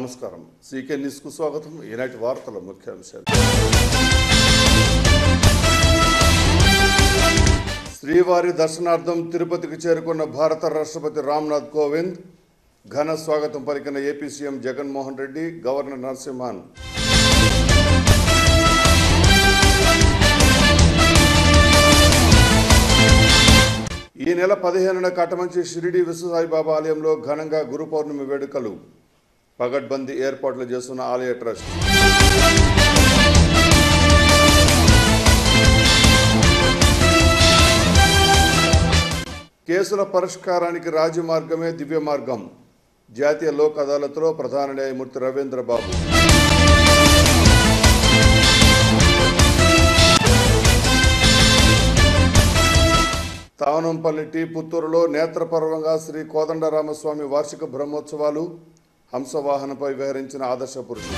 నమస్కారం. సీకే న్యూస్కు స్వాగతం. ఈనాటి వార్తల ముఖ్యాంశాలు శ్రీవారి దర్శనార్థం తిరుపతికి చేరుకున్న భారత రాష్ట్రపతి రామ్నాథ్ కోవింద్ ఘన స్వాగతం పలికిన AP CM Jaganmohan Reddy governor Narasimhan. ఈ నెల పదిహేనున కటమంచి షిరిడి విశ్వసాయిబాబా ఆలయంలో ఘనంగా గురు పౌర్ణమి వేడుకలు. పగడ్బందీ ఏర్పాట్లు చేస్తున్న ఆలయ ట్రస్ట్. కేసుల పరిష్కారానికి రాజమార్గమే దివ్య మార్గం జాతీయ లోక్ అదాలత్లో ప్రధాన న్యాయమూర్తి రవీంద్ర బాబు తావనంపల్లి టీ పుత్తూరులో నేత్రపర్వంగా శ్రీ కోదండరామస్వామి వార్షిక బ్రహ్మోత్సవాలు హంసవాహనపై విహరించిన ఆదర్శ పురుషుడు.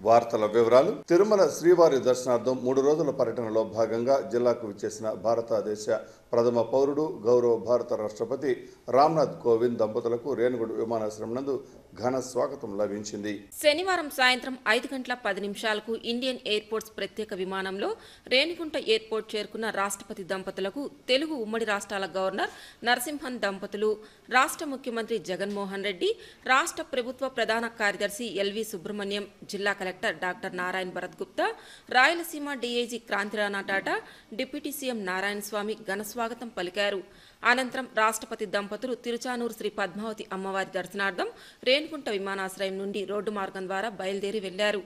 వార్తల వివరాలు. తిరుమల శ్రీవారి దర్శనార్థం మూడు రోజుల పర్యటనలో భాగంగా జిల్లాకు విచ్చేసిన భారతదేశ ప్రథమ పౌరుడు గౌరవ భారత రాష్ట్రపతి రామ్నాథ్ కోవింద్ దంపతులకు రేణుగుడు విమానాశ్రయం నందు ఘన స్వాగతం లభించింది. శనివారం సాయంత్రం ఐదు గంటల పది నిమిషాలకు ఇండియన్ ఎయిర్పోర్ట్స్ ప్రత్యేక విమానంలో రేణిగుంట ఎయిర్పోర్ట్ చేరుకున్న రాష్ట్రపతి దంపతులకు తెలుగు ఉమ్మడి రాష్ట్రాల గవర్నర్ నరసింహన్ దంపతులు రాష్ట్ర ముఖ్యమంత్రి జగన్మోహన్ రెడ్డి రాష్ట్ర ప్రభుత్వ ప్రధాన కార్యదర్శి ఎల్వి సుబ్రహ్మణ్యం జిల్లా collector doctor Narayana Bharat Gupta Rayalaseema DIG Krantirana Tata deputy CM Narayana Swamy స్వాగతం పలికారు. అనంతరం రాష్ట్రపతి దంపతులు తిరుచానూరు శ్రీ పద్మావతి అమ్మవారి దర్శనార్థం రేణుకుంట విమానాశ్రయం నుండి రోడ్డు మార్గం ద్వారా బయలుదేరి వెళ్ళారు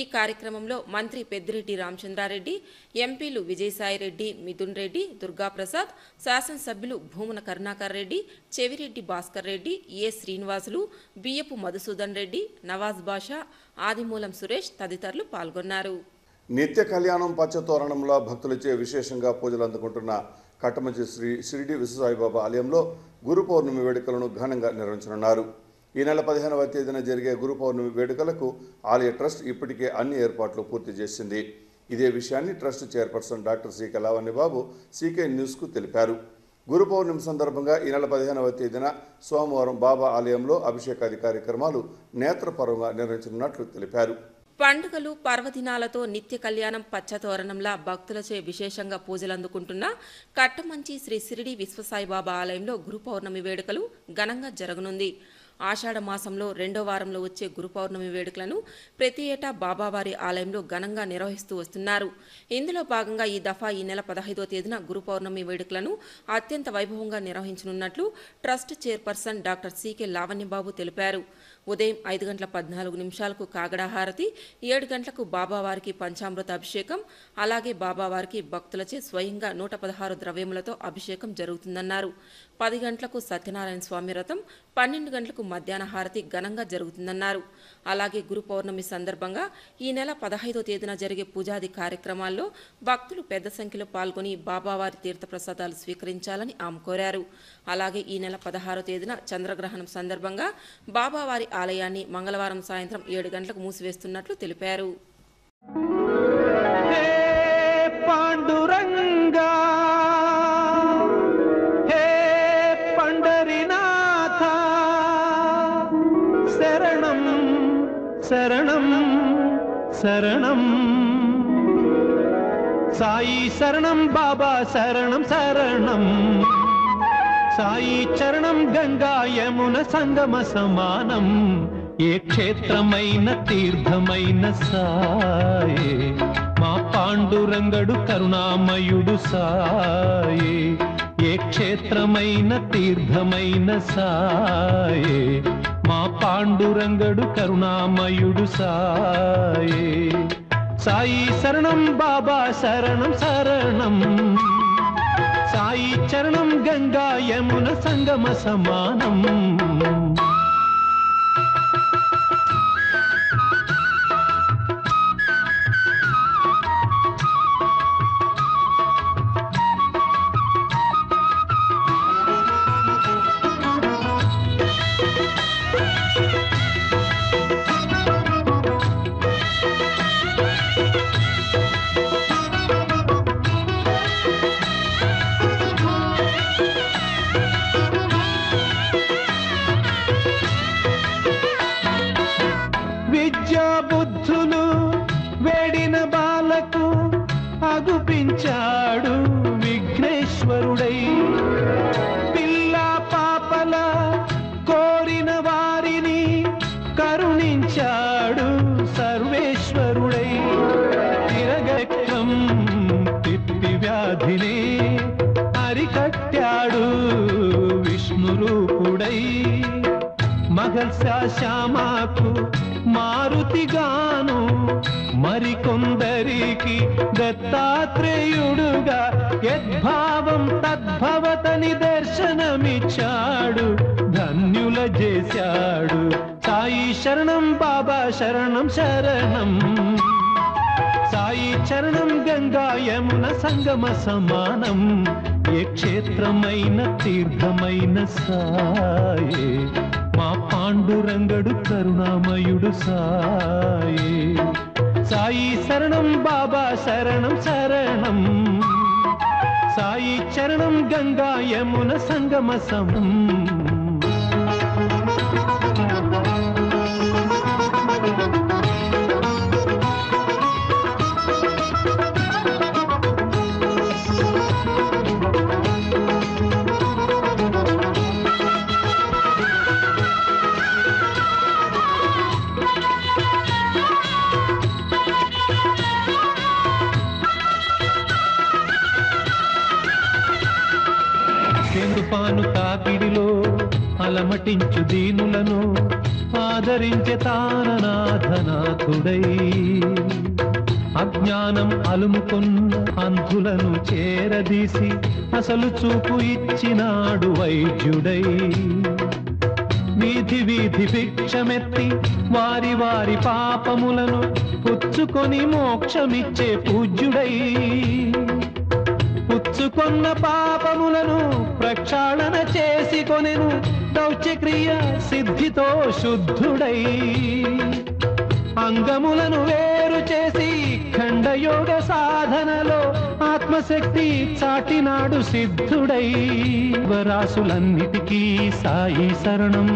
ఈ కార్యక్రమంలో మంత్రి పెద్దిరెడ్డి రామచంద్రారెడ్డి ఎంపీలు విజయసాయిరెడ్డి మిథున్ రెడ్డి దుర్గాప్రసాద్ శాసనసభ్యులు భూమన కరుణాకర్ రెడ్డి చెవిరెడ్డి భాస్కర్ రెడ్డి ఏ శ్రీనివాసులు బియ్యపు మధుసూదన్ రెడ్డి నవాజ్ బాషా ఆదిమూలం సురేష్ తదితరులు పాల్గొన్నారు. నిత్య కళ్యాణం పచ్చతోరణంలో భక్తులచే విశేషంగా పూజలు అందుకుంటున్న కట్టమంచి శ్రీ షిరిడి విశ్వసాయిబాబా ఆలయంలో గురు పౌర్ణమి వేడుకలను ఘనంగా నిర్వహించనున్నారు. ఈ నెల పదిహేనవ తేదీన జరిగే గురు పౌర్ణమి వేడుకలకు ఆలయ ట్రస్ట్ ఇప్పటికే అన్ని ఏర్పాట్లు పూర్తి చేసింది. ఇదే విషయాన్ని trust chairperson doctor C Kalavani Babu CK న్యూస్కు తెలిపారు. గురు పౌర్ణమి సందర్భంగా ఈ నెల పదిహేనవ తేదీన సోమవారం బాబా ఆలయంలో అభిషేకాది కార్యక్రమాలు నేత్రపరంగా నిర్వహించనున్నట్లు తెలిపారు. పండుగలు పర్వదినాలతో నిత్య కళ్యాణం పచ్చతోరణంలా భక్తులచే విశేషంగా పూజలందుకుంటున్న కట్టమంచి శ్రీ సిరిడి విశ్వసాయిబాబా ఆలయంలో గురు పౌర్ణమి వేడుకలు ఘనంగా జరగనుంది. ఆషాఢ మాసంలో రెండో వారంలో వచ్చే గురు పౌర్ణమి వేడుకలను ప్రతి ఏటా బాబావారి ఆలయంలో ఘనంగా నిర్వహిస్తూ వస్తున్నారు. ఇందులో భాగంగా ఈ దఫా ఈ నెల పదహైదో తేదీన గురు పౌర్ణమి వేడుకలను అత్యంత వైభవంగా నిర్వహించనున్నట్లు trust chairperson doctor CK Lavanyababu తెలిపారు. ఉదయం ఐదు గంటల పద్నాలుగు నిమిషాలకు కాగడా హారతి ఏడు గంటలకు బాబావారికి పంచామృత అభిషేకం అలాగే బాబావారికి భక్తులచే స్వయంగా నూట పదహారు ద్రవ్యములతో అభిషేకం జరుగుతుందన్నారు. పది గంటలకు సత్యనారాయణ స్వామి రథం పన్నెండు గంటలకు మధ్యాహ్న హారతి ఘనంగా జరుగుతుందన్నారు. అలాగే గురు పౌర్ణమి సందర్భంగా ఈ నెల పదహైదో తేదీన జరిగే పూజాది కార్యక్రమాల్లో భక్తులు పెద్ద సంఖ్యలో పాల్గొని బాబావారి తీర్థప్రసాదాలు స్వీకరించాలని ఆమె కోరారు. అలాగే ఈ నెల పదహారో తేదీన చంద్రగ్రహణం సందర్భంగా బాబావారి ఆలయాన్ని మంగళవారం సాయంత్రం ఏడు గంటలకు మూసివేస్తున్నట్లు తెలిపారు. పాండురంగా హే పండరినాథ శరణం శరణం శరణం సాయి శరణం బాబా శరణం శరణం సాయి చరణం గంగా యమున సంగమ సమానం ఏ క్షేత్రమైన తీర్థమైన సాయే రంగడు కరుణామయుడు సాయే. ఏ క్షేత్రమైన తీర్థమైన సాయే. మా పాండురంగడు కరుణామయుడు సాయే. సాయి శరణం బాబా శరణం శరణం. సాయి చరణం గంగా యమున సంగమ సమానం. శ్యామకు మారుతిగాను మరికొందరికి దత్తాత్రేయుడుగా యద్భావం తద్భవతని దర్శనమిచ్చాడు ధన్యుల చేశాడు. సాయి శరణం బాబా శరణం శరణం. సాయి చరణం గంగా యమున సంగమ సమానం. ఏ క్షేత్రమైన తీర్థమైన సాయే. మా పాండురంగడు కరుణామయుడు సాయే. సాయి శరణం బాబా శరణం శరణం. సాయి చరణం గంగా యమున సంగమ సమం. అలమటించు దీనులను ఆదరించే తాననాథనాథుడై. అజ్ఞానం అలుముకున్న అంధులను చేరదీసి అసలు చూపు ఇచ్చినాడు వైద్యుడై. వీధి వీధి భిక్షమెత్తి వారి వారి పాపములను పుచ్చుకొని మోక్షమిచ్చే పూజ్యుడై. పుచ్చుకొన్న పాపములను ప్రక్షాళన చేసి కొనెను దౌత్యక్రియ సిద్ధితో శుద్ధుడై. అంగములను వేరు చేసి ఖండయోగ సాధనలో ఆత్మశక్తి చాటినాడు సిద్ధుడై. వరాసులన్నిటికీ సాయి శరణం.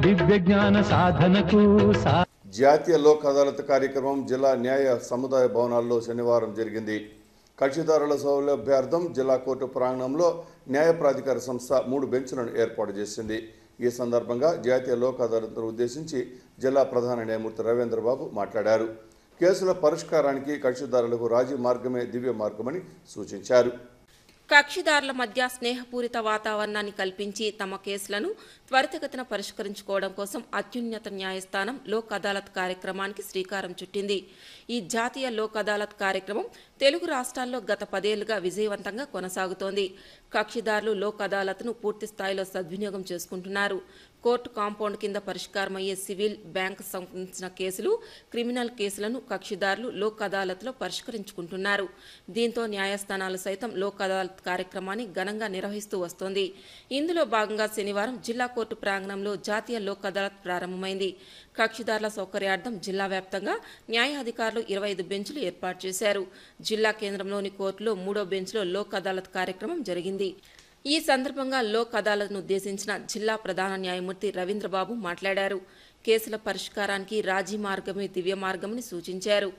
దివ్య జ్ఞాన సాధనకు సా జాతీయ లోక్ అదాలత్ కార్యక్రమం జిల్లా న్యాయ సముదాయ భవనాల్లో శనివారం జరిగింది. కక్షిదారుల సౌలభ్యార్థం జిల్లా కోర్టు ప్రాంగణంలో న్యాయ ప్రాధికార సంస్థ మూడు బెంచ్లను ఏర్పాటు చేసింది. ఈ సందర్భంగా జాతీయ లోక్ అదాలత్ను ఉద్దేశించి జిల్లా ప్రధాన న్యాయమూర్తి రవీంద్రబాబు మాట్లాడారు. కేసుల పరిష్కారానికి కక్షిదారులకు రాజీ మార్గమే దివ్య మార్గమని సూచించారు. కక్షిదారుల మధ్య స్నేహపూరిత వాతావరణాన్ని కల్పించి తమ కేసులను త్వరితగతిన పరిష్కరించుకోవడం కోసం అత్యున్నత న్యాయస్థానం లోక్ అదాలత్ కార్యక్రమానికి శ్రీకారం చుట్టింది. ఈ జాతీయ లోక్ అదాలత్ కార్యక్రమం తెలుగు రాష్ట్రాల్లో గత పదేళ్ళుగా విజయవంతంగా కొనసాగుతోంది. కక్షిదారులు లోక్ అదాలత్ను పూర్తి స్థాయిలో సద్వినియోగం చేసుకుంటున్నారు. కోర్టు కాంపౌండ్ కింద పరిష్కారమయ్యే సివిల్ బ్యాంక్ సంబంధించిన కేసులు క్రిమినల్ కేసులను కక్షిదారులు లోక్ అదాలత్లో పరిష్కరించుకుంటున్నారు. దీంతో న్యాయస్థానాలు సైతం లోక్ అదాలత్ కార్యక్రమాన్ని ఘనంగా నిర్వహిస్తూ వస్తోంది. ఇందులో భాగంగా శనివారం జిల్లా కోర్టు ప్రాంగణంలో జాతీయ లోక్ అదాలత్ ప్రారంభమైంది. కక్షిదారుల సౌకర్యార్థం జిల్లా వ్యాప్తంగా న్యాయాధికారులు ఇరవై ఐదు బెంచ్లు ఏర్పాటు చేశారు. జిల్లా కేంద్రంలోని కోర్టులో మూడో బెంచ్లో లోక్ అదాలత్ కార్యక్రమం జరిగింది. ఈ సందర్భంగా లోక్ అదాలత్ను ఉద్దేశించిన జిల్లా ప్రధాన న్యాయమూర్తి రవీంద్రబాబు మాట్లాడారు. కేసుల పరిష్కారానికి రాజీ మార్గమే దివ్య మార్గమని సూచించారు.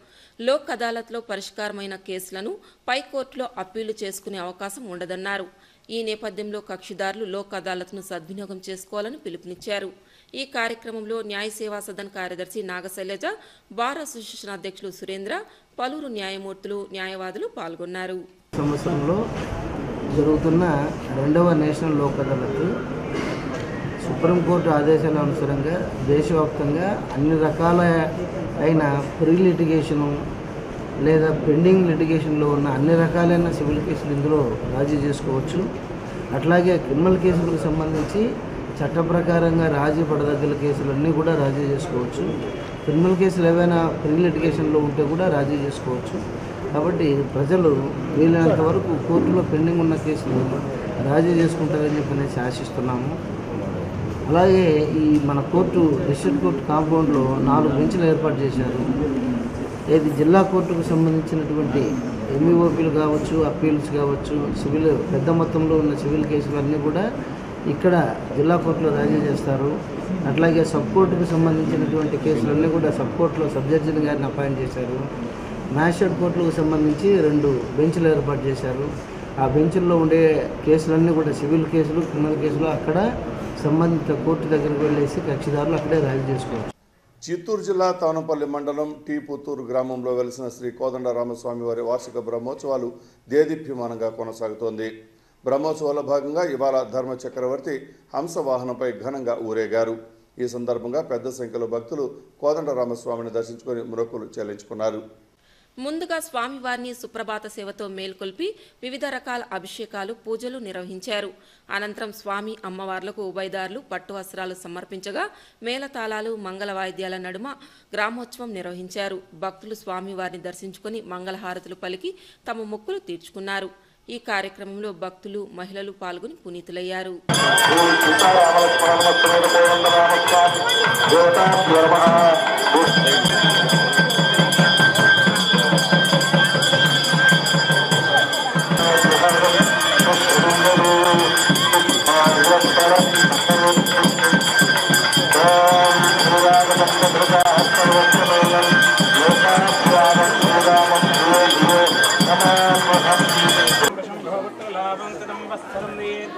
లోక్ అదాలత్లో పరిష్కారమైన కేసులను పైకోర్టులో అప్పీలు చేసుకునే అవకాశం ఉండదన్నారు. ఈ నేపథ్యంలో కక్షిదారులు లోక్ అదాలత్ను సద్వినియోగం చేసుకోవాలని పిలుపునిచ్చారు. ఈ కార్యక్రమంలో న్యాయ సేవా సదన్ కార్యదర్శి నాగశైలజ బార్ అసోసియేషన్ అధ్యక్షులు సురేంద్ర పలువురు న్యాయమూర్తులు న్యాయవాదులు పాల్గొన్నారు. సంవత్సరంలో జరుగుతున్న రెండవ నేషనల్ లోక్ అదాలత్ సుప్రీంకోర్టు ఆదేశాల అనుసారంగా దేశవ్యాప్తంగా అన్ని రకాల అయిన ప్రీ లిటిగేషను లేదా పెండింగ్ లిటిగేషన్లో ఉన్న అన్ని రకాలైన సివిల్ కేసులు ఇందులో రాజీ చేసుకోవచ్చు. అట్లాగే క్రిమినల్ కేసులకు సంబంధించి చట్ట ప్రకారంగా రాజీ పడదగ్గల కేసులన్నీ కూడా రాజీ చేసుకోవచ్చు. క్రిమినల్ కేసులు ఏవైనా ప్రీ లిటిగేషన్లో ఉంటే కూడా రాజీ చేసుకోవచ్చు. కాబట్టి ప్రజలు వీలైనంత వరకు కోర్టులో పెండింగ్ ఉన్న కేసులు రాజీ చేసుకుంటారని చెప్పనేసి ఆశిస్తున్నాము. అలాగే ఈ మన కోర్టు డిస్ట్రిక్ట్ కోర్టు కాంపౌండ్లో నాలుగు బెంచ్లు ఏర్పాటు చేశారు. ఏది జిల్లా కోర్టుకు సంబంధించినటువంటి ఎంఈఓపీలు కావచ్చు అప్పీల్స్ కావచ్చు సివిల్ పెద్ద మొత్తంలో ఉన్న సివిల్ కేసులన్నీ కూడా ఇక్కడ జిల్లా కోర్టులో రాజీ చేస్తారు. అట్లాగే సబ్ కోర్టుకు సంబంధించినటువంటి కేసులన్నీ కూడా సబ్ కోర్టులో సబ్ జడ్జిని గారిని అపాయింట్ చేశారు. మ్యాజిస్ట్రేట్ కోర్టులకు సంబంధించి రెండు బెంచ్లు ఏర్పాటు చేశారు. ఆ బెంచ్ల్లో ఉండే కేసులన్నీ కూడా సివిల్ కేసులు క్రిమినల్ కేసులు అక్కడ సంబంధిత కోర్టు దగ్గరకు వెళ్ళేసి కక్షిదారులు అక్కడే రాజీ చేసుకోవచ్చు. చిత్తూరు జిల్లా తానపల్లి మండలం టీ పుత్తూరు గ్రామంలో వెలిసిన శ్రీ కోదండ రామస్వామి వారి వార్షిక బ్రహ్మోత్సవాలు దేదీప్యమానంగా కొనసాగుతోంది. బ్రహ్మోత్సవాల భాగంగా ఇవాళ ధర్మ చక్రవర్తి హంస వాహనంపై ఘనంగా ఊరేగారు. ఈ సందర్భంగా పెద్ద సంఖ్యలో భక్తులు కోదండ రామస్వామిని దర్శించుకొని మొక్కులు చెల్లించుకున్నారు. ముందుగా స్వామివారిని సుప్రభాత సేవతో మేల్కొల్పి వివిధ రకాల అభిషేకాలు పూజలు నిర్వహించారు అనంతరం స్వామి అమ్మవార్లకు ఉభయదారులు పట్టు వస్త్రాలు సమర్పించగా మేళతాళాలు మంగళ వాయిద్యాల నడుమ గ్రామోత్సవం నిర్వహించారు భక్తులు స్వామివారిని దర్శించుకుని మంగళహారతులు పలికి తమ మొక్కులు తీర్చుకున్నారు ఈ కార్యక్రమంలో భక్తులు మహిళలు పాల్గొని పునీతులయ్యారు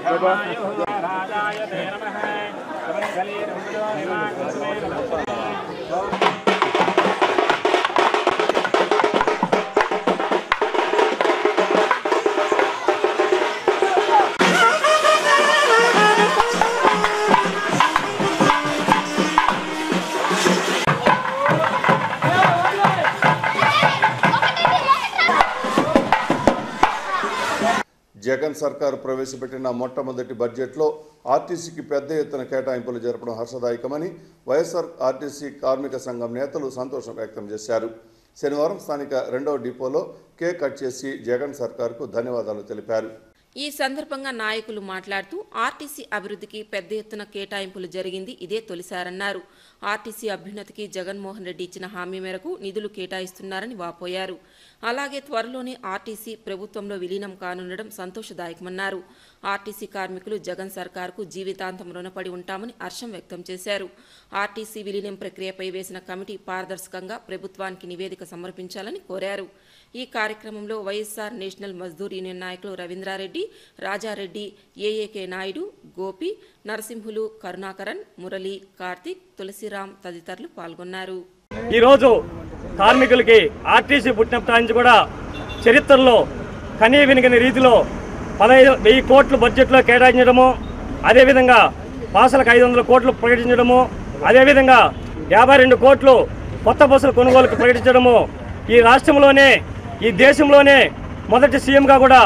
राजाय ते नमः। జగన్ సర్కారు ప్రవేశపెట్టిన మొట్టమొదటి బడ్జెట్లో ఆర్టీసీకి పెద్ద ఎత్తున కేటాయింపులు జరపడం హర్షదాయకమని వైఎస్ఆర్ ఆర్టీసీ కార్మిక సంఘం నేతలు సంతోషం వ్యక్తం చేశారు. శనివారం స్థానిక రెండవ డిపోలో కేక్ కట్ చేసి జగన్ సర్కార్కు ధన్యవాదాలు తెలిపారు. ఈ సందర్భంగా నాయకులు మాట్లాడుతూ ఆర్టీసీ అభివృద్ధికి పెద్ద ఎత్తున కేటాయింపులు జరిగింది ఇదే తొలిసారన్నారు. ఆర్టీసీ అభ్యున్నతికి జగన్మోహన్ రెడ్డి ఇచ్చిన హామీ మేరకు నిధులు కేటాయిస్తున్నారని వాపోయారు. అలాగే త్వరలోనే ఆర్టీసీ ప్రభుత్వంలో విలీనం కానుండడం సంతోషదాయకమన్నారు. ఆర్టీసీ కార్మికులు జగన్ సర్కార్కు జీవితాంతం రుణపడి ఉంటామని హర్షం వ్యక్తం చేశారు. ఆర్టీసీ విలీనం ప్రక్రియపై వేసిన కమిటీ పారదర్శకంగా ప్రభుత్వానికి నివేదిక సమర్పించాలని కోరారు. ఈ కార్యక్రమంలో వైఎస్ఆర్ నేషనల్ మజ్దూర్ యూనియన్ నాయకులు రవీంద్రారెడ్డి రాజారెడ్డి ఏఏకే నాయుడు గోపి నరసింహులు కరుణాకరన్ మురళి కార్తీక్ తులసిరామ్ తదితరులు పాల్గొన్నారు. ఈరోజు కార్మికులకి ఆర్టీసీ పుట్టినప్పటి నుంచి కూడా చరిత్రలో కనీ వినిగని రీతిలో పదహైదు వెయ్యి కోట్లు బడ్జెట్లో కేటాయించడము అదేవిధంగా పాసలకు ఐదు వందల కోట్లు ప్రకటించడము అదేవిధంగా యాభై రెండు కోట్లు కొత్త బస్సుల కొనుగోలుకు ప్రకటించడము ఈ రాష్ట్రంలోనే ఈ దేశంలోనే మొదటి సీఎంగా కూడా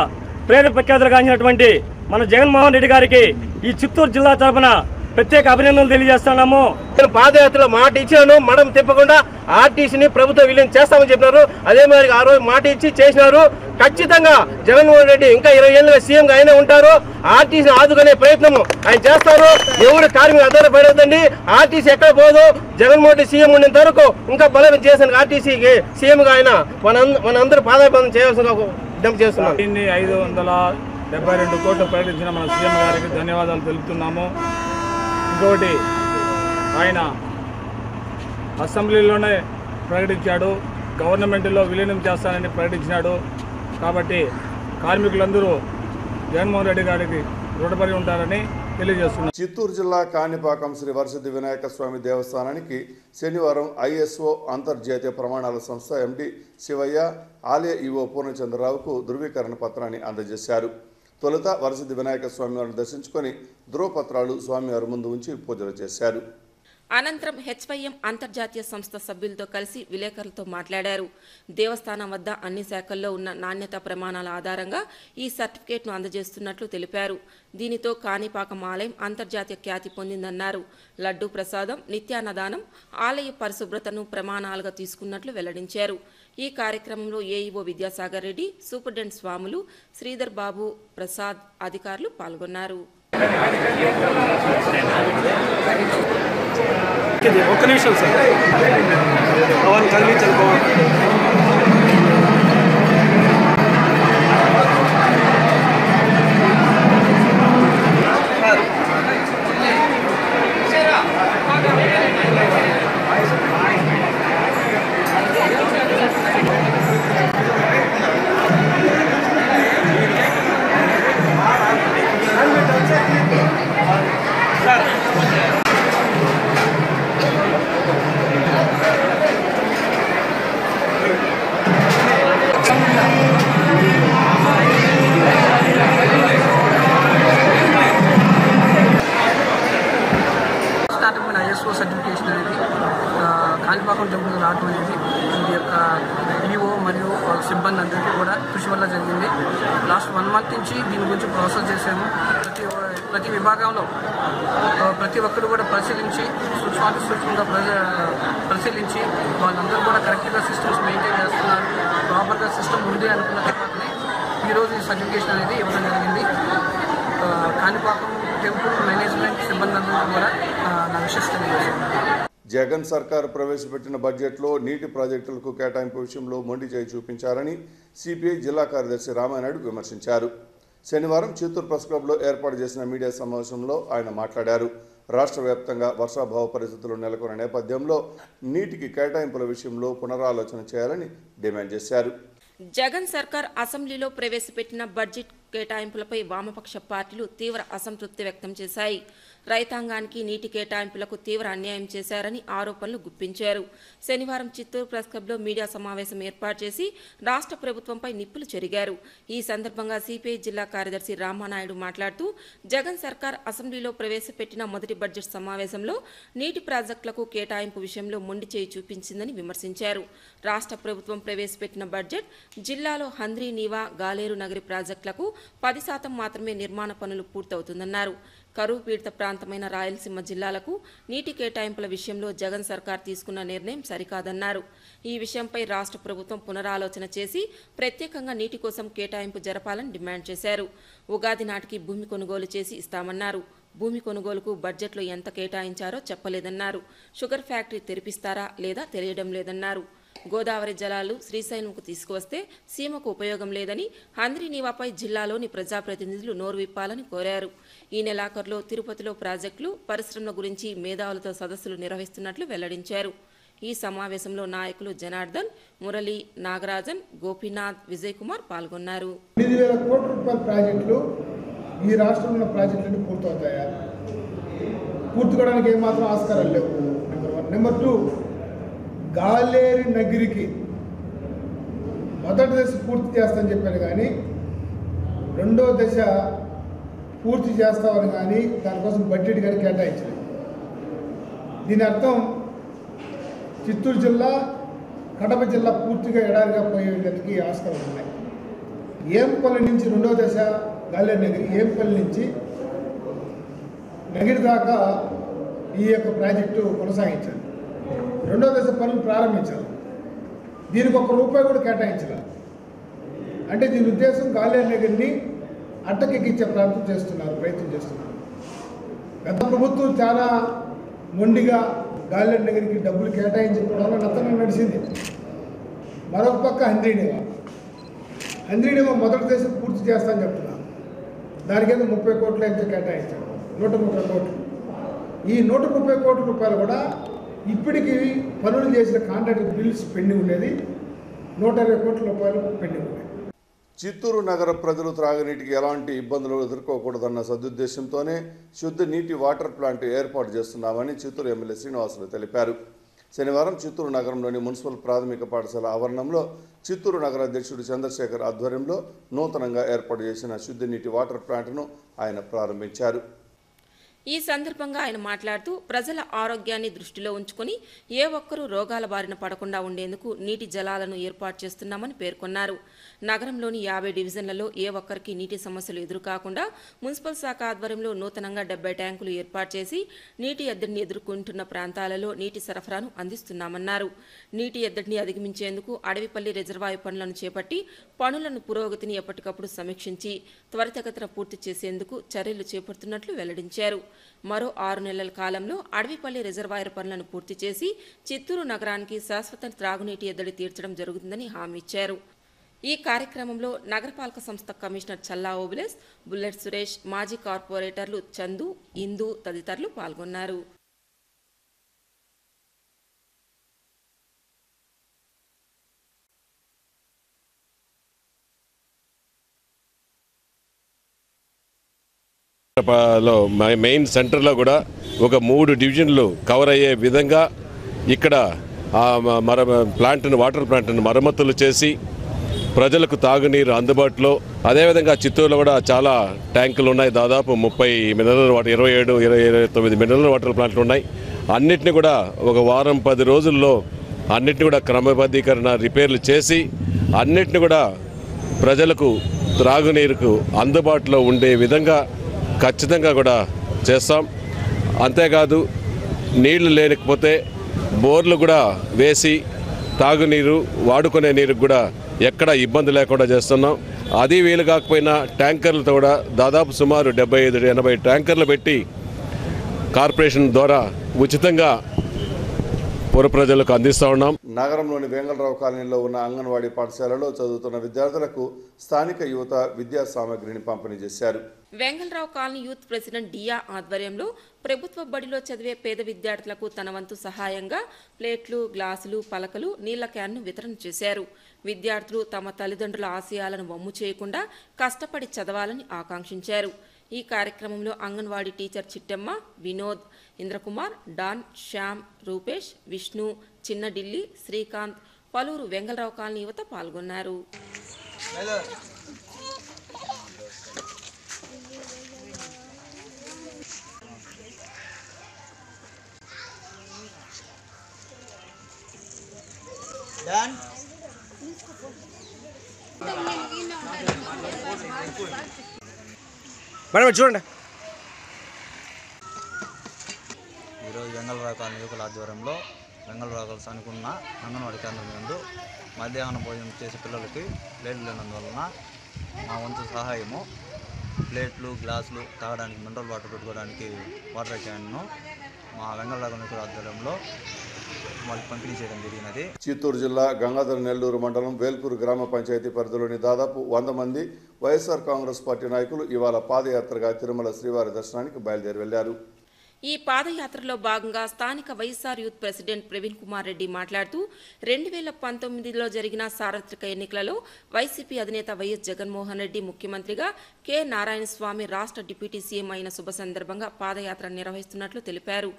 ప్రేర ప్రఖ్యాతులుగా గాంచినటువంటి మన జగన్మోహన్ రెడ్డి గారికి ఈ చిత్తూరు జిల్లా తరఫున ప్రత్యేక అభినందనలు తెలియజేస్తున్నాము. నేను పాదయాత్రలో మాట ఇచ్చాను. మడం తిప్పకుండా ఆర్టీసీని ప్రభుత్వ విలీనం చేస్తామని చెప్పినారు. అదే మరి ఆ రోజు మాట ఇచ్చి చేసినారు. ఖచ్చితంగా జగన్మోహన్ రెడ్డి ఇంకా ఇరవై ఏళ్ళుగా సీఎంగా అయినా ఉంటారు. ఆర్టీసీని ఆదుకునే ప్రయత్నం ఆయన చేస్తారు. ఎవరు కార్మికులు ఆధారపడదండి ఆర్టీసీ ఎక్కడ పోదు? జగన్మోహన్ రెడ్డి సీఎం ఉన్నంత వరకు ఇంకా బలం చేసిన ఆర్టీసీకి సీఎంగా ఆయన మన మనందరూ పాదాబంధం చేయాల్సిన విజ్ఞప్తి చేస్తున్నాం ఐదు వందల డెబ్బై రెండు కోట్లు ప్రకటించిన మన సీఎం గారికి ధన్యవాదాలు తెలుపుతున్నాము. ఇంకొకటి ఆయన అసెంబ్లీలోనే ప్రకటించాడు గవర్నమెంట్లో విలీనం చేస్తానని ప్రకటించినాడు. కాబట్టి కార్మికులందరూ జగన్మోహన్ రెడ్డి గారికి రుణపడి ఉంటారని తెలియజేస్తున్నారు. చిత్తూరు జిల్లా కాణిపాకం శ్రీ వరసిద్ధి వినాయక స్వామి దేవస్థానానికి శనివారం ఐఎస్ఓ అంతర్జాతీయ ప్రమాణాల సంస్థ ఎండి శివయ్య ఆలయ ఈవో పూర్ణచంద్రరావుకు ధృవీకరణ పత్రాన్ని అందజేశారు. తొలుత వరసిద్ధి వినాయక స్వామివారిని దర్శించుకొని ధ్రువపత్రాలు స్వామివారి ముందు ఉంచి పూజలు చేశారు. అనంతరం హెచ్వైఎం అంతర్జాతీయ సంస్థ సభ్యులతో కలిసి విలేకరులతో మాట్లాడారు. దేవస్థానం వద్ద అన్ని శాఖల్లో ఉన్న నాణ్యత ప్రమాణాల ఆధారంగా ఈ సర్టిఫికేట్ను అందజేస్తున్నట్లు తెలిపారు. దీనితో కాణిపాకం ఆలయం అంతర్జాతీయ ఖ్యాతి పొందిందన్నారు. లడ్డూ ప్రసాదం నిత్యాన్నదానం ఆలయ పరిశుభ్రతను ప్రమాణాలుగా తీసుకున్నట్లు వెల్లడించారు. ఈ కార్యక్రమంలో ఏఈఓ విద్యాసాగర్ రెడ్డి సూపరింటెండెంట్ స్వాములు శ్రీధర్ బాబు ప్రసాద్ అధికారులు పాల్గొన్నారు. ఒక్క నిమిషం సార్. టెంపుల్ మేనేజ్మెంట్ సిబ్బంది అందరూ కూడా ఆ, నా విషయం తెలియజేస్తున్నాను జగన్ సర్కార్ ప్రవేశపెట్టిన బడ్జెట్లో నీటి ప్రాజెక్టులకు కేటాయింపు విషయంలో మొండి చేయి చూపించారని సిపిఐ జిల్లా కార్యదర్శి రామానాయుడు విమర్శించారు. శనివారం చిత్తూరు ప్రెస్ క్లబ్లో ఏర్పాటు చేసిన మీడియా సమావేశంలో ఆయన మాట్లాడారు. రాష్ట్ర వ్యాప్తంగా వర్షాభావ పరిస్థితులు నెలకొన్న నేపథ్యంలో నీటికి కేటాయింపుల విషయంలో పునరాలోచన చేయాలని డిమాండ్ చేశారు. జగన్ సర్కార్ అసెంబ్లీలో ప్రవేశపెట్టిన బడ్జెట్ కేటాయింపులపై వామపక్ష పార్టీలు తీవ్ర అసంతృప్తి వ్యక్తం చేశాయి. రైతాంగానికి నీటి కేటాయింపులకు తీవ్ర అన్యాయం చేశారని ఆరోపణలు గుప్పించారు. శనివారం చిత్తూరు ప్రెస్ క్లబ్లో మీడియా సమావేశం ఏర్పాటు చేసి రాష్ట్ర ప్రభుత్వంపై నిప్పులు చెరిగారు. ఈ సందర్భంగా సిపిఐ జిల్లా కార్యదర్శి రామానాయుడు మాట్లాడుతూ జగన్ సర్కార్ అసెంబ్లీలో ప్రవేశపెట్టిన మొదటి బడ్జెట్ సమావేశంలో నీటి ప్రాజెక్టులకు కేటాయింపు విషయంలో మొండి చేయి చూపించిందని విమర్శించారు. రాష్ట్ర ప్రభుత్వం ప్రవేశపెట్టిన బడ్జెట్ జిల్లాలో హంద్రీ నీవా గాలేరు నగరి ప్రాజెక్టులకు పది శాతం మాత్రమే నిర్మాణ పనులు పూర్తవుతుందన్నారు. కరువు పీడిత ప్రాంతమైన రాయలసీమ జిల్లాలకు నీటి కేటాయింపుల విషయంలో జగన్ సర్కార్ తీసుకున్న నిర్ణయం సరికాదన్నారు. ఈ విషయంపై రాష్ట్ర ప్రభుత్వం పునరాలోచన చేసి ప్రత్యేకంగా నీటి కోసం కేటాయింపు జరపాలని డిమాండ్ చేశారు. ఉగాది నాటికి భూమి కొనుగోలు చేసి ఇస్తామన్నారు. భూమి కొనుగోలుకు బడ్జెట్లో ఎంత కేటాయించారో చెప్పలేదన్నారు. షుగర్ ఫ్యాక్టరీ తెరిపిస్తారా లేదా తెలియడం లేదన్నారు. గోదావరి జలాలు శ్రీశైలంకు తీసుకువస్తే సీమకు ఉపయోగం లేదని హంద్రి నీవాపై జిల్లాలోని ప్రజాప్రతినిధులు నోరు విప్పాలని కోరారు. ఈ నెలాఖరులో తిరుపతిలో ప్రాజెక్టులు పరిశ్రమల గురించి మేధావులతో సదస్సులు నిర్వహిస్తున్నట్లు వెల్లడించారు. ఈ సమావేశంలో నాయకులు జనార్దన్ మురళి నాగరాజన్ గోపీనాథ్ విజయ్ కుమార్ పాల్గొన్నారు ప్రాజెక్టులు ఈ రాష్ట్రంలో ఉన్న ప్రాజెక్టులన్నీ పూర్తవుతాయా? పూర్తికోవడానికి ఏమాత్రం ఆస్కారాలు లేవు. Number one number two Galeri నగిరికి మొదటి దశ పూర్తి చేస్తామని చెప్పాను కానీ రెండో దశ పూర్తి చేస్తామని కానీ దానికోసం బడ్జెట్ కానీ కేటాయించలేదు. దీని అర్థం చిత్తూరు జిల్లా కడప జిల్లా పూర్తిగా ఎడారిగా పోయేదానికి ఆస్కారం ఉన్నాయి. ఏంపల్లి నుంచి రెండవ దశ గాలి నగిరి ఏంపల్లి నుంచి నగిరి దాకా ఈ యొక్క ప్రాజెక్టు కొనసాగించాలి రెండో దశ పనులు ప్రారంభించాలి దీనికి ఒక్క రూపాయి కూడా కేటాయించాలి అంటే దీని ఉద్దేశం గాలి నగిరిని అట్టకెక్కించే ప్రయత్నం చేస్తున్నారు ప్రయత్నం చేస్తున్నారు. గత ప్రభుత్వం చాలా మొండిగా గాలి నగరికి డబ్బులు కేటాయించడం వల్ల నత్తనం నడిచింది. మరొక పక్క హంద్రీనివా హంద్రీనివా మొదటి దశ పూర్తి చేస్తానని చెప్తున్నా దానికేదో ముప్పై కోట్లు ఎంత కేటాయించాడు నూట ముప్పై కోట్లు. ఈ నూట ముప్పై కోట్ల రూపాయలు కూడా ఇప్పటికి పనులు చేసిన కాంట్రాక్ట్ బిల్స్ పెండింగ్ ఉండేది. నూట ఇరవై కోట్ల రూపాయలు పెండింగ్ ఉండేది. చిత్తూరు నగర ప్రజలు త్రాగునీటికి ఎలాంటి ఇబ్బందులు ఎదుర్కోకూడదన్న సదుద్దేశంతోనే శుద్ధ నీటి వాటర్ ప్లాంట్ ఏర్పాటు చేస్తున్నామని చిత్తూరు ఎమ్మెల్యే శ్రీనివాసులు తెలిపారు. శనివారం చిత్తూరు నగరంలోని మున్సిపల్ ప్రాథమిక పాఠశాల ఆవరణంలో చిత్తూరు నగర అధ్యక్షుడు చంద్రశేఖర్ ఆధ్వర్యంలో నూతనంగా ఏర్పాటు చేసిన శుద్ధ నీటి వాటర్ ప్లాంట్ను ఆయన ప్రారంభించారు. ఈ సందర్భంగా ఆయన మాట్లాడుతూ ప్రజల ఆరోగ్యాన్ని దృష్టిలో ఉంచుకుని ఏ ఒక్కరూ రోగాల బారిన పడకుండా ఉండేందుకు నీటి జలాలను ఏర్పాటు చేస్తున్నామని పేర్కొన్నారు. నగరంలోని యాభై డివిజన్లలో ఏ ఒక్కరికి నీటి సమస్యలు ఎదురుకాకుండా మున్సిపల్ శాఖ ఆధ్వర్యంలో నూతనంగా డెబ్బై ట్యాంకులు ఏర్పాటు చేసి నీటి ఎద్దడిని ఎదుర్కొంటున్న ప్రాంతాలలో నీటి సరఫరాను అందిస్తున్నామన్నారు. నీటి ఎద్దడిని అధిగమించేందుకు అడవిపల్లి రిజర్వాయర్ పనులను చేపట్టి పనులను పురోగతిని ఎప్పటికప్పుడు సమీక్షించి త్వరితగతిన పూర్తి చేసేందుకు చర్యలు చేపడుతున్నట్లు వెల్లడించారు. మరో ఆరు నెలల కాలంలో అడవిపల్లి రిజర్వాయర్ పనులను పూర్తి చేసి చిత్తూరు నగరానికి శాశ్వత త్రాగునీటి ఎద్దడి తీర్చడం జరుగుతుందని హామీ ఇచ్చారు. ఈ కార్యక్రమంలో నగరపాలక సంస్థ కమిషనర్ చల్లా ఓబులేస్ బుల్లెట్ సురేష్ మాజీ కార్పొరేటర్లు చందు ఇందు తదితరులు పాల్గొన్నారు. లో మెయిన్ సెంటర్లో కూడా ఒక మూడు డివిజన్లు కవర్ అయ్యే విధంగా ఇక్కడ ఆ మర ప్లాంట్ను వాటర్ ప్లాంట్ను మరమ్మతులు చేసి ప్రజలకు తాగునీరు అందుబాటులో. అదేవిధంగా చిత్తూరులో కూడా చాలా ట్యాంకులు ఉన్నాయి. దాదాపు ముప్పై మినరల్ వాటర్ ఇరవై ఏడు ఇరవై ఇరవై తొమ్మిది మినరల్ వాటర్ ప్లాంట్లు ఉన్నాయి. అన్నిటిని కూడా ఒక వారం పది రోజుల్లో అన్నిటిని కూడా క్రమబద్ధీకరణ రిపేర్లు చేసి అన్నిటిని కూడా ప్రజలకు త్రాగునీరుకు అందుబాటులో ఉండే విధంగా ఖచ్చితంగా కూడా చేస్తాం. అంతేకాదు నీళ్ళు లేకపోతే బోర్లు కూడా వేసి తాగునీరు వాడుకునే నీరుకు కూడా ఎక్కడ ఇబ్బంది లేకుండా చేస్తున్నాం. అది వీలు కాకపోయినా ట్యాంకర్లతో కూడా దాదాపు సుమారు డెబ్బై ఐదు ఎనభై ట్యాంకర్లు పెట్టి కార్పొరేషన్ ద్వారా ఉచితంగా పుర ప్రజలకు అందిస్తూ ఉన్నాం. నగరంలోని వేంగళరావు కాలనీలో ఉన్న అంగన్వాడీ పాఠశాలలో చదువుతున్న విద్యార్థులకు స్థానిక యువత విద్యా సామగ్రిని పంపిణీ చేశారు. వెంగళరావు కాలనీ యూత్ ప్రెసిడెంట్ డియా ఆధ్వర్యంలో ప్రభుత్వ బడిలో చదివే పేద విద్యార్థులకు తన వంతు సహాయంగా ప్లేట్లు గ్లాసులు పలకలు నీళ్ళ క్యాన్ను వితరణ చేశారు. విద్యార్థులు తమ తల్లిదండ్రుల ఆశయాలను వమ్ము చేయకుండా కష్టపడి చదవాలని ఆకాంక్షించారు. ఈ కార్యక్రమంలో అంగన్వాడీ టీచర్ చిట్టెమ్మ వినోద్ ఇంద్రకుమార్ డాన్ శ్యామ్ రూపేష్ విష్ణు చిన్న ఢిల్లీ శ్రీకాంత్ పలువురు వెంగళరావు కాలనీ యువత పాల్గొన్నారు. మేడం చూడండి. ఈరోజు వెంగళరావు యువకుల ఆధ్వర్యంలో వెంగళరావు కలిసి అనుకున్న అంగన్వాడీ కేంద్రం నందు మధ్యాహ్నం భోజనం చేసే పిల్లలకి ప్లేట్లు లేనందువలన మా వంతు సహాయము. ప్లేట్లు గ్లాసులు తాగడానికి మినరల్ వాటర్ పెట్టుకోవడానికి వాటర్ క్యాన్ను మా వెంగళరావు యువకుల ఆధ్వర్యంలో వాళ్ళకి పంపిణీ చేయడం జరిగినది. చిత్తూరు జిల్లా గంగాధర నెల్లూరు మండలం వేల్పూరు గ్రామ పంచాయతీ పరిధిలోని దాదాపు వంద మంది వైఎస్ఆర్ కాంగ్రెస్ పార్టీ నాయకులు ఇవాళ పాదయాత్రగా తిరుమల శ్రీవారి దర్శనానికి బయలుదేరి వెళ్ళారు ఈ పాదయాత్రలో భాగంగా స్థానిక YSR youth president Praveen Kumar Reddy మాట్లాడుతూ రెండు వేల పంతొమ్మిదిలో జరిగిన సార్వత్రిక ఎన్నికలలో వైసీపీ అధినేత వైఎస్ జగన్మోహన్ రెడ్డి ముఖ్యమంత్రిగా కె. నారాయణ స్వామి రాష్ట్ర డిప్యూటీ సీఎం అయిన శుభ సందర్భంగా పాదయాత్ర నిర్వహిస్తున్నట్లు తెలిపారు.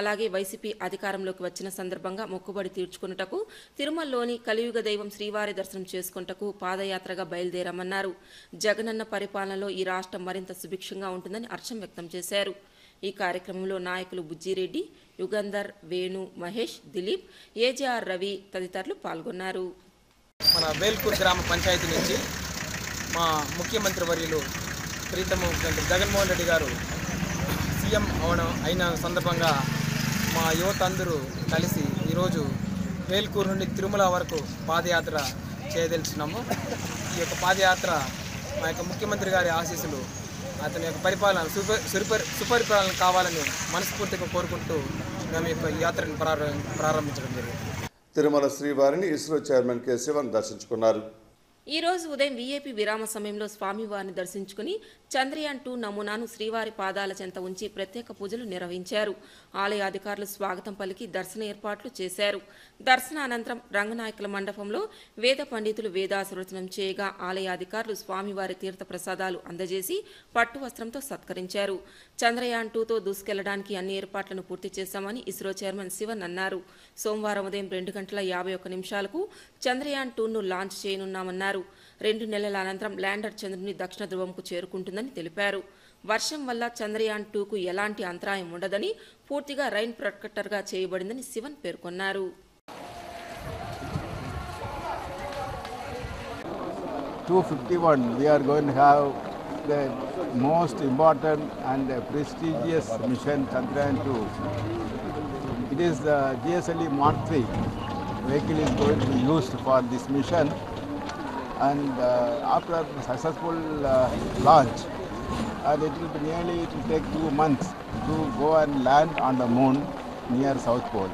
అలాగే వైసీపీ అధికారంలోకి వచ్చిన సందర్భంగా మొక్కుబడి తీర్చుకున్నటకు తిరుమలలోని కలియుగ దైవం శ్రీవారి దర్శనం చేసుకున్నటకు పాదయాత్రగా బయలుదేరామన్నారు. జగనన్న పరిపాలనలో ఈ రాష్ట్రం మరింత సుభిక్షంగా ఉంటుందని హర్షం వ్యక్తం చేశారు. ఈ కార్యక్రమంలో నాయకులు బుజ్జిరెడ్డి యుగంధర్ వేణు మహేష్ దిలీప్ ఏజేఆర్ రవి తదితరులు పాల్గొన్నారు. మన వేల్పూర్ గ్రామ పంచాయతీ నుంచి మా ముఖ్యమంత్రి వర్యులు ప్రీతమ ముఖ్యమంత్రి జగన్మోహన్ రెడ్డి గారు సీఎం అవడం అయిన సందర్భంగా మా యువత అందరూ కలిసి ఈరోజు వేల్కూరు నుండి తిరుమల వరకు పాదయాత్ర చేయదలుచున్నాము. ఈ యొక్క పాదయాత్ర మా యొక్క ముఖ్యమంత్రి గారి ఆశీస్సులు అతని యొక్క పరిపాలన సుప సుపరి సుపరిపాలన కావాలని మనస్ఫూర్తిగా కోరుకుంటూ మేము యొక్క యాత్రను ప్రారం ప్రారంభించడం జరిగింది. తిరుమల శ్రీవారిని ఇస్రో చైర్మన్ కె శివన్ దర్శించుకున్నారు. ఈ రోజు ఉదయం వీఐపీ విరామ సమయంలో స్వామివారిని దర్శించుకుని చంద్రయాన్ టూ నమూనాను శ్రీవారి పాదాల చెంత ఉంచి ప్రత్యేక పూజలు నిర్వహించారు. ఆలయ అధికారులు స్వాగతం పలికి దర్శన ఏర్పాట్లు చేశారు. దర్శన అనంతరం రంగనాయకుల మండపంలో వేద పండితులు వేదాశీర్వచనం చేయగా ఆలయ అధికారులు స్వామివారి తీర్థ ప్రసాదాలు అందజేసి పట్టు వస్త్రంతో సత్కరించారు. చంద్రయాన్ టూతో దూసుకెళ్ళడానికి అన్ని ఏర్పాట్లను పూర్తి చేశామని ఇస్రో చైర్మన్ శివన్ అన్నారు. సోమవారం ఉదయం రెండు గంటల యాభై ఒక్క నిమిషాలకు చంద్రయాన్ టూను లాంచ్ చేయనున్నామన్నారు. రెండు నెలల అనంతరం ల్యాండర్ చంద్రుని దక్షిణ ధ్రువంకు చేరుకుంటుందని తెలిపారు. వర్షం వల్ల చంద్రయాన్ టూకు ఎలాంటి అంతరాయం ఉండదని పూర్తిగా రైన్ ప్రొటెక్టర్గా చేయబడిందని శివన్ పేర్కొన్నారు. Two fifty one we are going have the most important and prestigious mission Chandrayaan two it is the vehicle is going used for this mission and uh, after successful uh, launch and it will be nearly it will take two months to go and land on the moon near South Pole.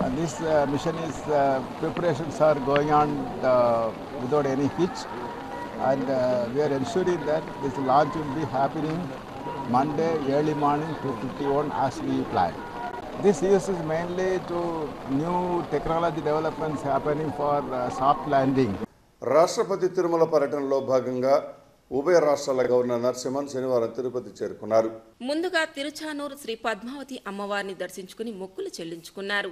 And this uh, mission is uh, preparations are going on uh, without any hitch and uh, we are ensuring that this launch will be happening Monday early morning 2:51 as we planned. This use is mainly to new technology developments happening for uh, soft landing. రాష్ట్రపతి తిరుమల పర్యటనలో భాగంగా ఉభయ రాష్ట్రాల governor Narasimhan శనివారం తిరుపతి చేరుకున్నారు. ముందుగా తిరుచానూరు శ్రీ పద్మావతి అమ్మవారిని దర్శించుకుని మొక్కులు చెల్లించుకున్నారు.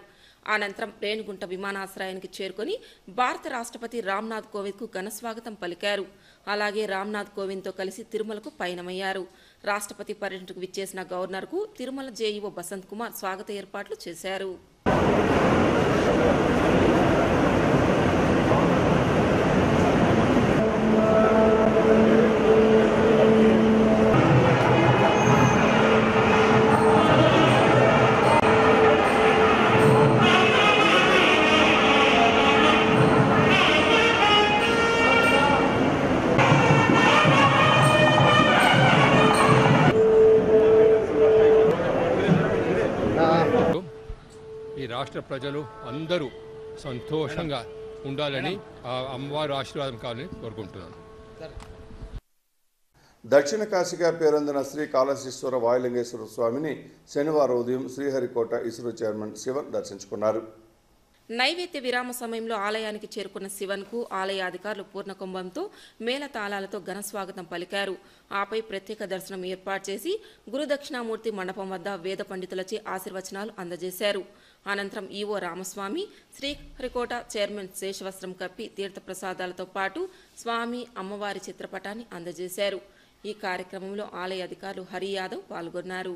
అనంతరం రేణిగుంట విమానాశ్రయానికి చేరుకొని భారత రాష్ట్రపతి రామ్నాథ్ కోవింద్కు ఘనస్వాగతం పలికారు. అలాగే రామ్నాథ్ కోవింద్తో కలిసి తిరుమలకు పయనమయ్యారు. రాష్ట్రపతి పర్యటనకు విచ్చేసిన గవర్నర్కు తిరుమల జేఈఓ బసంత్ కుమార్ స్వాగత ఏర్పాట్లు చేశారు. ఈ రాష్ట్ర ప్రజలు అందరూ సంతోషంగా ఉండాలని ఆ అమ్మవారి ఆశీర్వాదం కావాలని కోరుకుంటున్నాను. దక్షిణ కాశీగా పేరొందిన శ్రీ కాళహస్తీశ్వర వాయులింగేశ్వర స్వామిని శనివారం ఉదయం శ్రీహరికోట ఇస్రో చైర్మన్ శివన్ దర్శించుకున్నారు. నైవేద్య విరామ సమయంలో ఆలయానికి చేరుకున్న శివన్కు ఆలయ అధికారులు పూర్ణకుంభంతో మేళతాళాలతో ఘన స్వాగతం పలికారు. ఆపై ప్రత్యేక దర్శనం ఏర్పాటు చేసి గురుదక్షిణామూర్తి మండపం వద్ద వేద పండితులచే ఆశీర్వచనాలు అందజేశారు. అనంతరం ఈవో రామస్వామి శ్రీహరికోట చైర్మన్ శేషవస్త్రం కప్పి తీర్థప్రసాదాలతో పాటు స్వామి అమ్మవారి చిత్రపటాన్ని అందజేశారు. ఈ కార్యక్రమంలో ఆలయ అధికారులు హరి యాదవ్ పాల్గొన్నారు.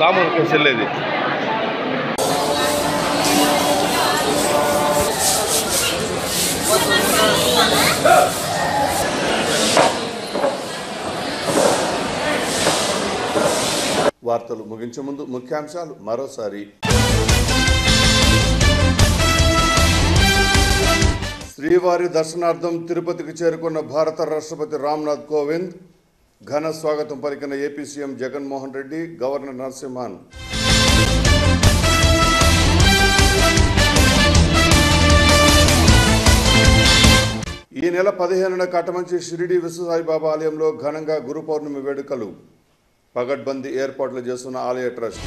దామం వార్తలు ముగించే ముందు ముఖ్యాంశాలు మరోసారి. శ్రీవారి దర్శనార్థం తిరుపతికి చేరుకున్న భారత రాష్ట్రపతి రామ్నాథ్ కోవింద్ ఘన స్వాగతం పలికిన AP CM Jaganmohan Reddy governor Narasimhan. ఈ నెల పదిహేనున కటమంచి షిరిడి విశ్వసాయిబాబా ఆలయంలో ఘనంగా గురు పౌర్ణమి వేడుకలు. పగడ్బందీ ఏర్పాట్లు చేస్తున్న ఆలయ ట్రస్ట్.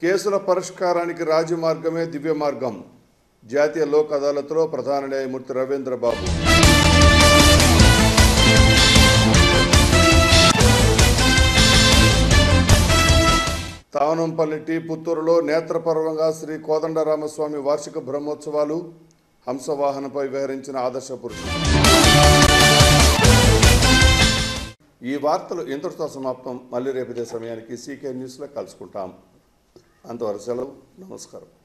కేసుల పరిష్కారానికి రాజీ మార్గమే దివ్య మార్గం జాతీయ లోక్ అదాలత్లో ప్రధాన న్యాయమూర్తి రవీంద్ర బాబు తావనంపల్లి టీ పుత్తూరులో నేత్రపర్వంగా శ్రీ కోదండరామస్వామి వార్షిక బ్రహ్మోత్సవాలు హంసవాహనపై విహరించిన ఆదర్శ పురుషుడు. ఈ వార్తలు ఇంతటితో సమాప్తం. మళ్ళీ రేపటి సమయానికి సీకే న్యూస్లో కలుసుకుంటాం. అంతవరకు సెలవు నమస్కారం.